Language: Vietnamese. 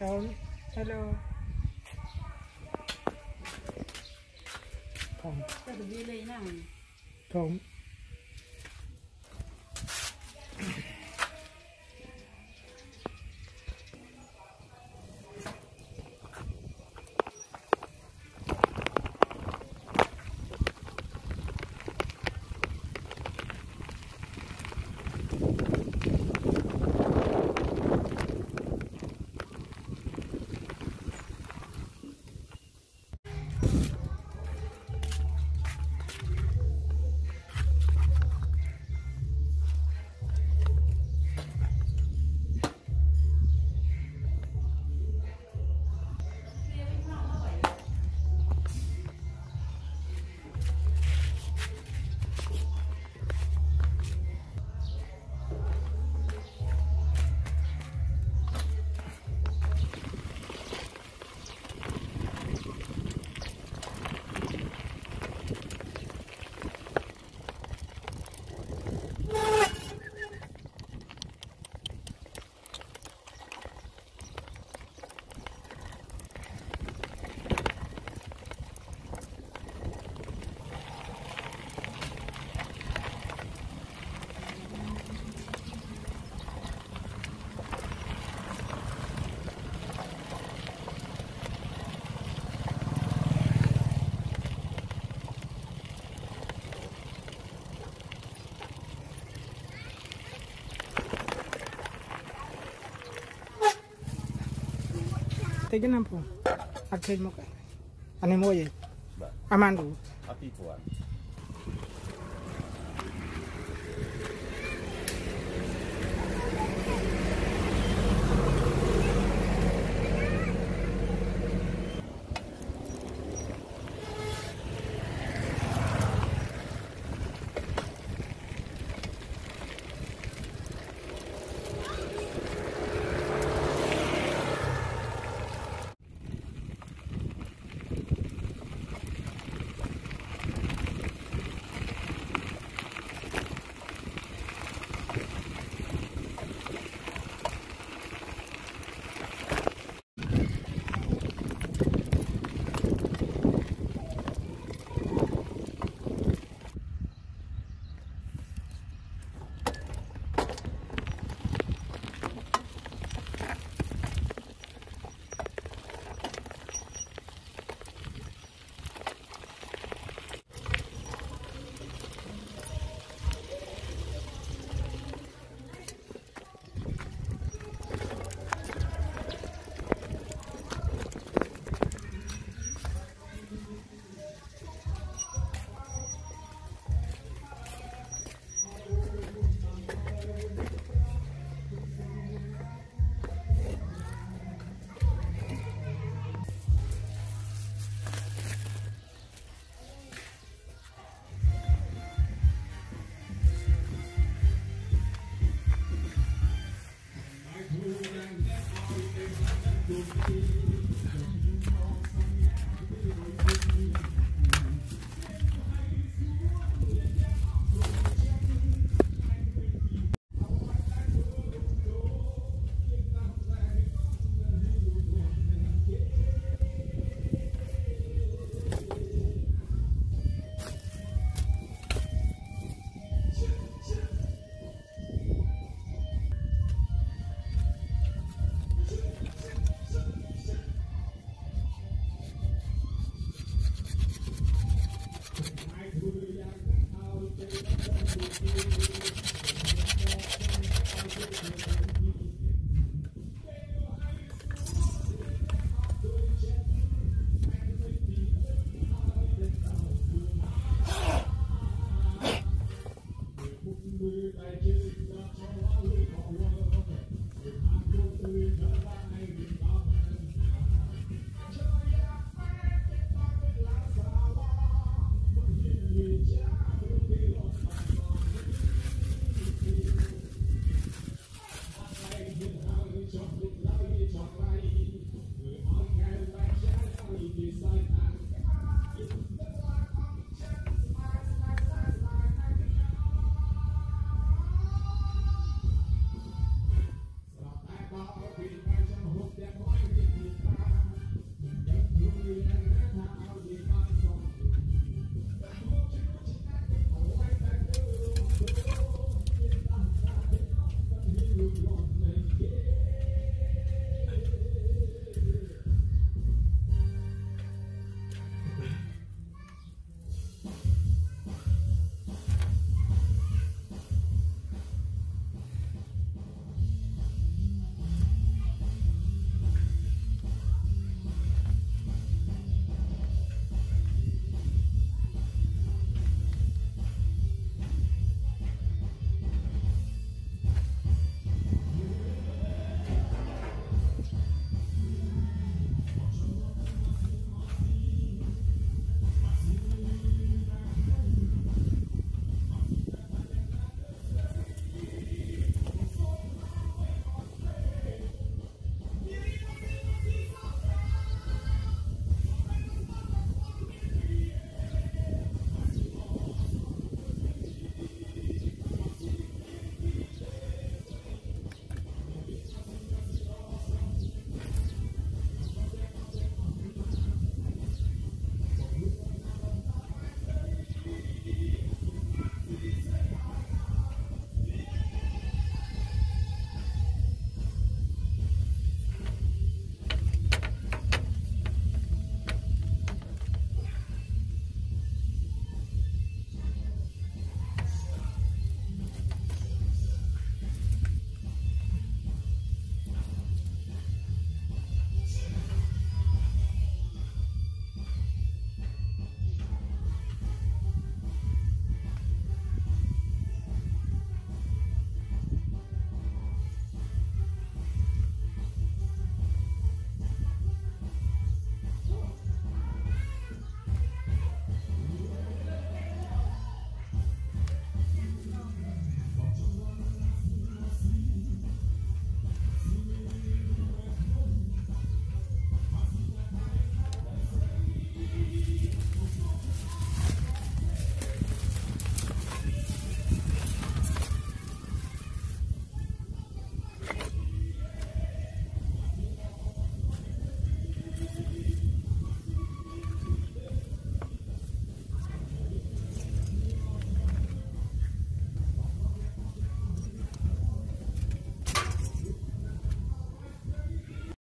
Hello. Hello. Không, ก็ tegin na po. Agtrade mo ka. Ano mo yun? Aman ko. Api po anh